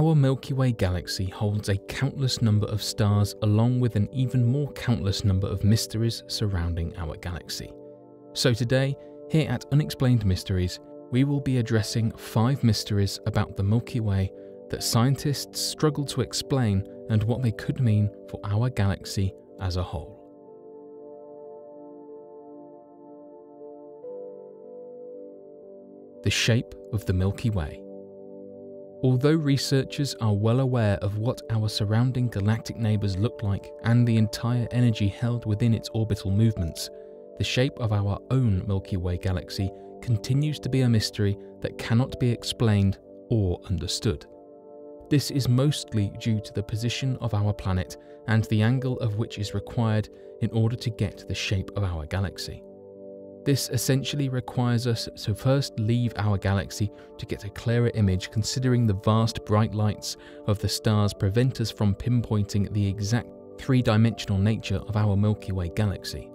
Our Milky Way galaxy holds a countless number of stars along with an even more countless number of mysteries surrounding our galaxy. So today, here at Unexplained Mysteries, we will be addressing five mysteries about the Milky Way that scientists struggle to explain and what they could mean for our galaxy as a whole. The shape of the Milky Way. Although researchers are well aware of what our surrounding galactic neighbours look like and the entire energy held within its orbital movements, the shape of our own Milky Way galaxy continues to be a mystery that cannot be explained or understood. This is mostly due to the position of our planet and the angle of which is required in order to get the shape of our galaxy. This essentially requires us to first leave our galaxy to get a clearer image considering the vast bright lights of the stars prevent us from pinpointing the exact three-dimensional nature of our Milky Way galaxy.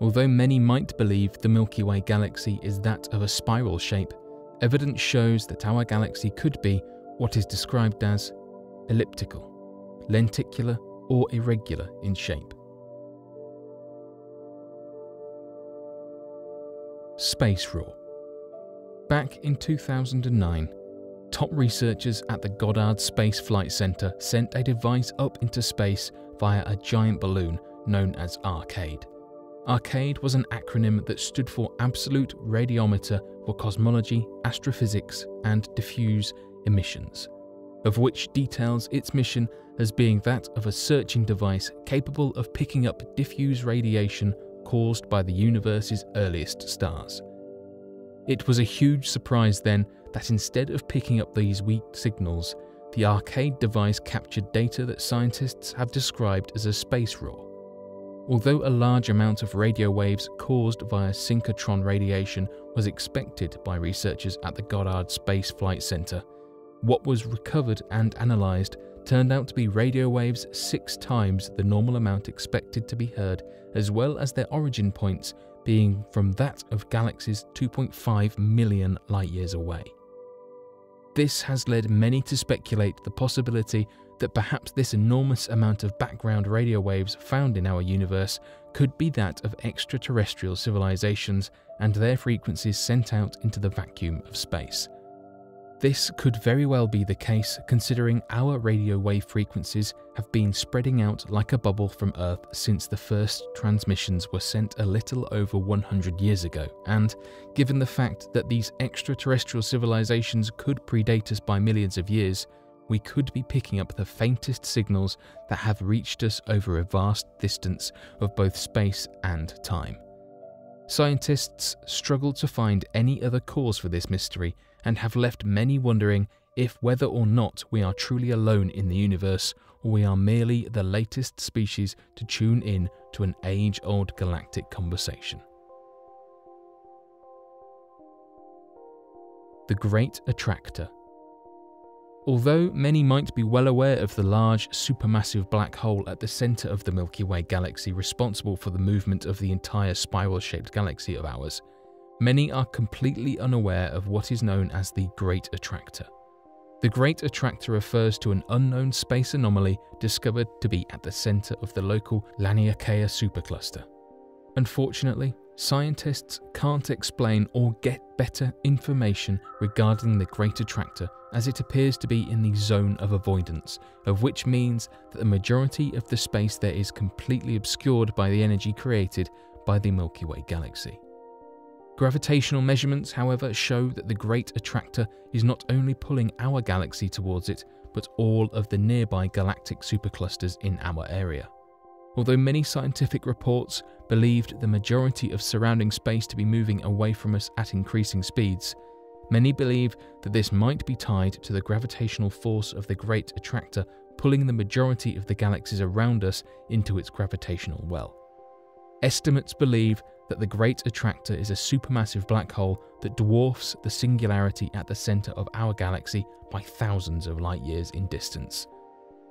Although many might believe the Milky Way galaxy is that of a spiral shape, evidence shows that our galaxy could be what is described as elliptical, lenticular or irregular in shape. Space Roar. Back in 2009, top researchers at the Goddard Space Flight Center sent a device up into space via a giant balloon known as ARCADE. ARCADE was an acronym that stood for Absolute Radiometer for Cosmology, Astrophysics, and Diffuse Emissions, of which details its mission as being that of a searching device capable of picking up diffuse radiation caused by the universe's earliest stars. It was a huge surprise then that instead of picking up these weak signals, the ARCADE device captured data that scientists have described as a space roar. Although a large amount of radio waves caused via synchrotron radiation was expected by researchers at the Goddard Space Flight Center, what was recovered and analysed turned out to be radio waves six times the normal amount expected to be heard, as well as their origin points being from that of galaxies 2.5 million light years away. This has led many to speculate the possibility that perhaps this enormous amount of background radio waves found in our universe could be that of extraterrestrial civilizations and their frequencies sent out into the vacuum of space. This could very well be the case considering our radio wave frequencies have been spreading out like a bubble from Earth since the first transmissions were sent a little over 100 years ago, and given the fact that these extraterrestrial civilizations could predate us by millions of years, we could be picking up the faintest signals that have reached us over a vast distance of both space and time. Scientists struggle to find any other cause for this mystery and have left many wondering if whether or not we are truly alone in the universe or we are merely the latest species to tune in to an age old galactic conversation. The Great Attractor. Although many might be well aware of the large supermassive black hole at the centre of the Milky Way galaxy responsible for the movement of the entire spiral shaped galaxy of ours, many are completely unaware of what is known as the Great Attractor. The Great Attractor refers to an unknown space anomaly discovered to be at the centre of the local Laniakea supercluster. Unfortunately, scientists can't explain or get better information regarding the Great Attractor as it appears to be in the zone of avoidance, of which means that the majority of the space there is completely obscured by the energy created by the Milky Way galaxy. Gravitational measurements, however, show that the Great Attractor is not only pulling our galaxy towards it, but all of the nearby galactic superclusters in our area. Although many scientific reports believed the majority of surrounding space to be moving away from us at increasing speeds, many believe that this might be tied to the gravitational force of the Great Attractor pulling the majority of the galaxies around us into its gravitational well. Estimates believe that the Great Attractor is a supermassive black hole that dwarfs the singularity at the centre of our galaxy by thousands of light years in distance.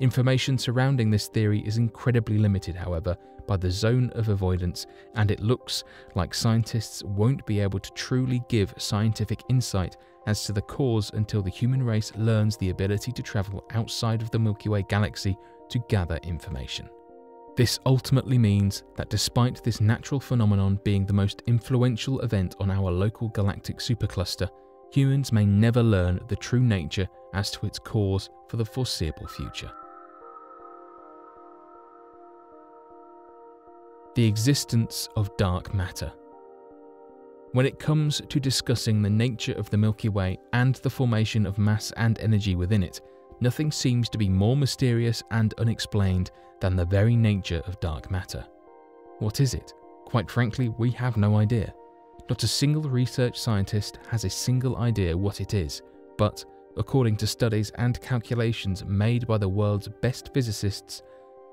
Information surrounding this theory is incredibly limited, however, by the zone of avoidance, and it looks like scientists won't be able to truly give scientific insight as to the cause until the human race learns the ability to travel outside of the Milky Way galaxy to gather information. This ultimately means that despite this natural phenomenon being the most influential event on our local galactic supercluster, humans may never learn the true nature as to its cause for the foreseeable future. The existence of dark matter. When it comes to discussing the nature of the Milky Way and the formation of mass and energy within it, nothing seems to be more mysterious and unexplained than the very nature of dark matter. What is it? Quite frankly, we have no idea. Not a single research scientist has a single idea what it is, but according to studies and calculations made by the world's best physicists,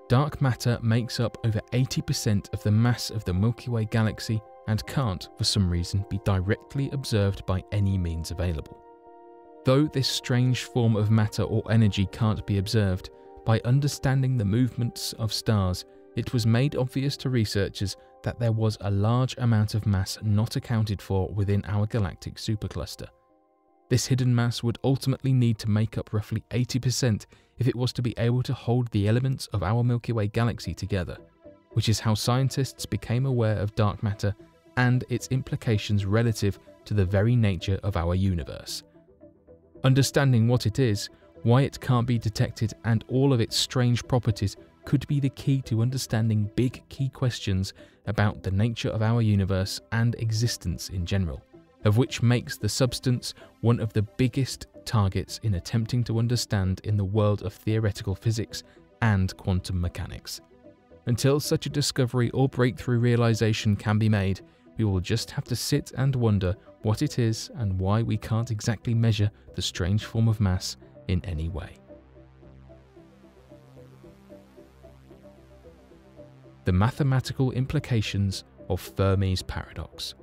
dark matter makes up over 80% of the mass of the Milky Way galaxy and can't, for some reason, be directly observed by any means available. Though this strange form of matter or energy can't be observed, by understanding the movements of stars, it was made obvious to researchers that there was a large amount of mass not accounted for within our galactic supercluster. This hidden mass would ultimately need to make up roughly 80% if it was to be able to hold the elements of our Milky Way galaxy together, which is how scientists became aware of dark matter and its implications relative to the very nature of our universe. Understanding what it is, why it can't be detected, and all of its strange properties could be the key to understanding big key questions about the nature of our universe and existence in general, of which makes the substance one of the biggest targets in attempting to understand in the world of theoretical physics and quantum mechanics. Until such a discovery or breakthrough realization can be made, we will just have to sit and wonder what it is and why we can't exactly measure the strange form of mass in any way. The mathematical implications of Fermi's paradox.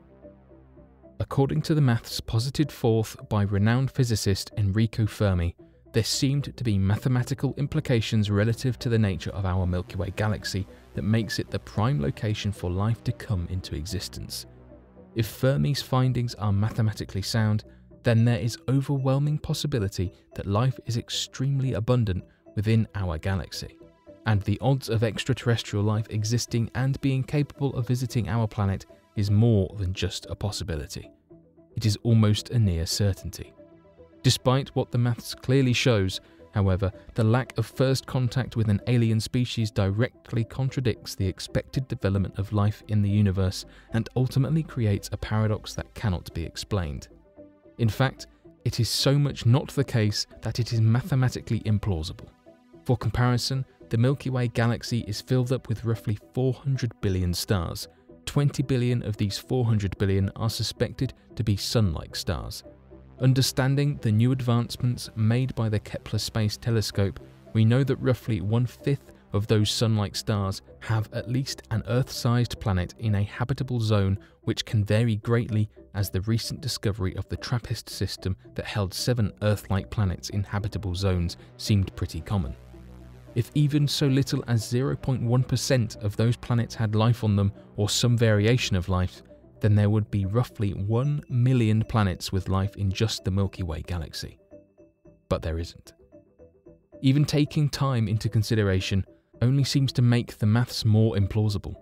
According to the maths posited forth by renowned physicist Enrico Fermi, there seemed to be mathematical implications relative to the nature of our Milky Way galaxy that makes it the prime location for life to come into existence. If Fermi's findings are mathematically sound, then there is overwhelming possibility that life is extremely abundant within our galaxy, and the odds of extraterrestrial life existing and being capable of visiting our planet is more than just a possibility. It is almost a near certainty. Despite what the maths clearly shows, however, the lack of first contact with an alien species directly contradicts the expected development of life in the universe and ultimately creates a paradox that cannot be explained. In fact, it is so much not the case that it is mathematically implausible. For comparison, the Milky Way galaxy is filled up with roughly 400 billion stars. 20 billion of these 400 billion are suspected to be sun-like stars. Understanding the new advancements made by the Kepler Space Telescope, we know that roughly one-fifth of those sun-like stars have at least an Earth-sized planet in a habitable zone which can vary greatly as the recent discovery of the TRAPPIST system that held seven Earth-like planets in habitable zones seemed pretty common. If even so little as 0.1% of those planets had life on them or some variation of life, then there would be roughly 1 million planets with life in just the Milky Way galaxy. But there isn't. Even taking time into consideration, only seems to make the maths more implausible.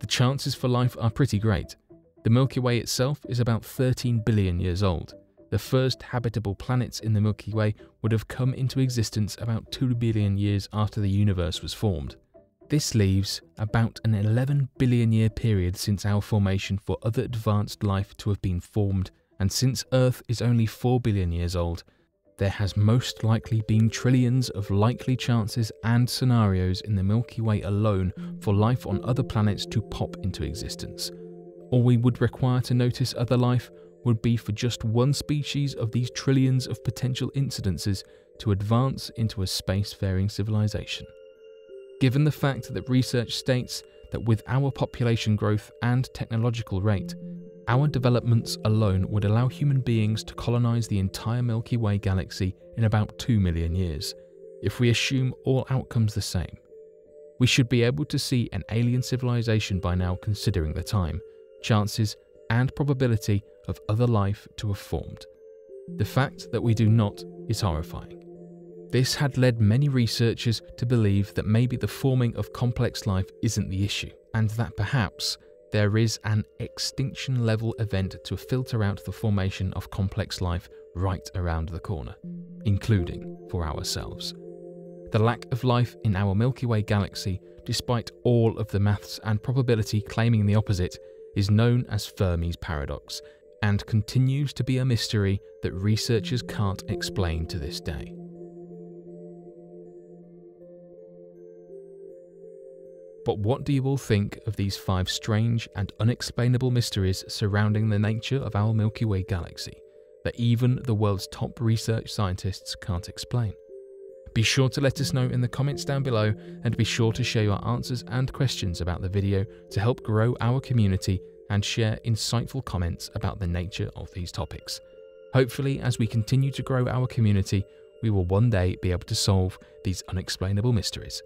The chances for life are pretty great. The Milky Way itself is about 13 billion years old. The first habitable planets in the Milky Way would have come into existence about 2 billion years after the universe was formed. This leaves about an 11 billion year period since our formation for other advanced life to have been formed, and since Earth is only 4 billion years old, there has most likely been trillions of likely chances and scenarios in the Milky Way alone for life on other planets to pop into existence. All we would require to notice other life would be for just one species of these trillions of potential incidences to advance into a space-faring civilization. Given the fact that research states that with our population growth and technological rate, our developments alone would allow human beings to colonize the entire Milky Way galaxy in about 2 million years. if we assume all outcomes the same. We should be able to see an alien civilization by now considering the time, chances, and probability of other life to have formed. The fact that we do not is horrifying. This had led many researchers to believe that maybe the forming of complex life isn't the issue, and that perhaps there is an extinction level event to filter out the formation of complex life right around the corner, including for ourselves. The lack of life in our Milky Way galaxy, despite all of the maths and probability claiming the opposite, is known as Fermi's paradox and continues to be a mystery that researchers can't explain to this day. But what do you all think of these five strange and unexplainable mysteries surrounding the nature of our Milky Way galaxy that even the world's top research scientists can't explain? Be sure to let us know in the comments down below and be sure to share your answers and questions about the video to help grow our community and share insightful comments about the nature of these topics. Hopefully, as we continue to grow our community, we will one day be able to solve these unexplainable mysteries.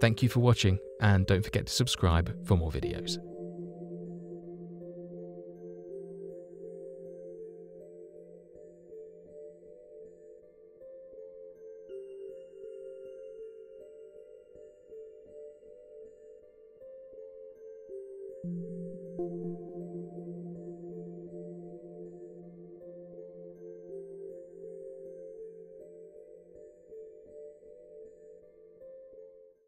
Thank you for watching and don't forget to subscribe for more videos. Thank you. thank you